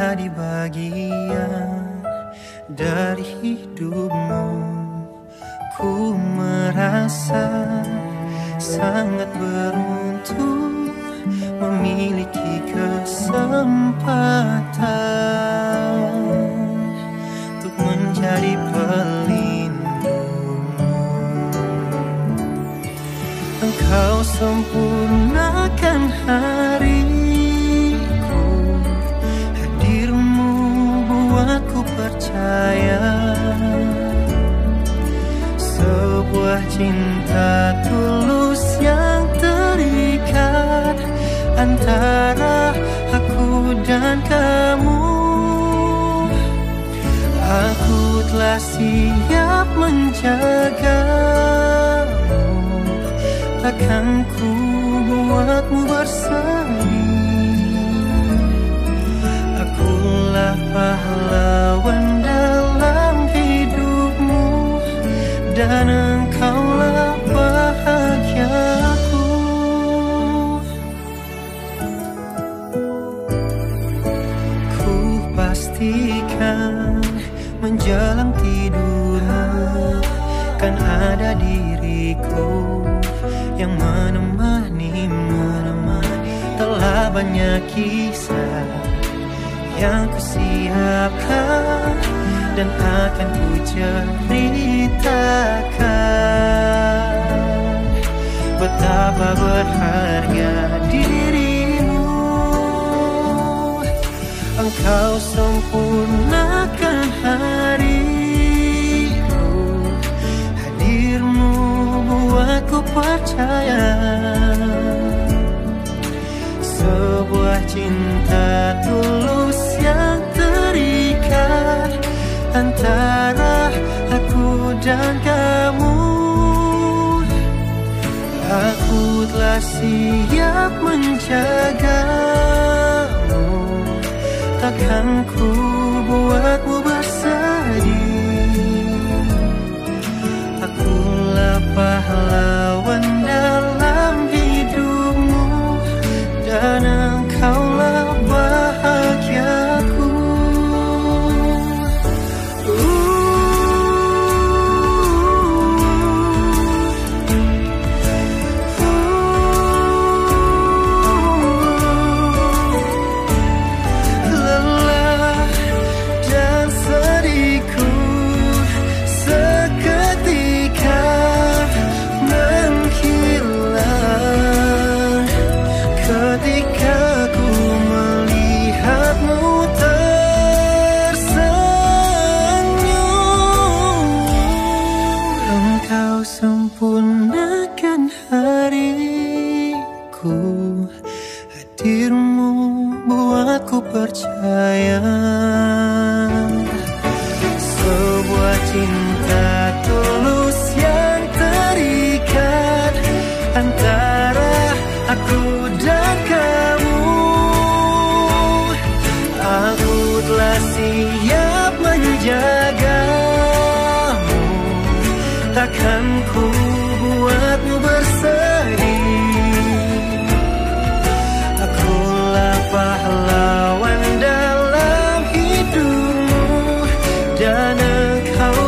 menjadi bagian dari hidupmu. Ku merasa sangat beruntung Memiliki kesempatan Untuk menjadi pelindung Engkau sempurnakan cinta tulus yang terikat Antara aku dan kamu. Aku telah siap menjagamu. Takkan ku buatmu bersedih tidurmu Kan ada diriku yang menemani Telah banyak kisah yang kusiapkan Dan akan ku ceritakan Betapa berharga dirimu. Engkau sempurnakan hariku cinta tulus yang terikat Antara aku dan kamu. Aku telah siap menjagamu. Takkan ku buatmu bersedih cinta tulus yang terikat antara aku dan kamu. Aku telah siap menjagamu. Takkan ku buatmu Aku akulah pahlawan dalam hidupmu dan come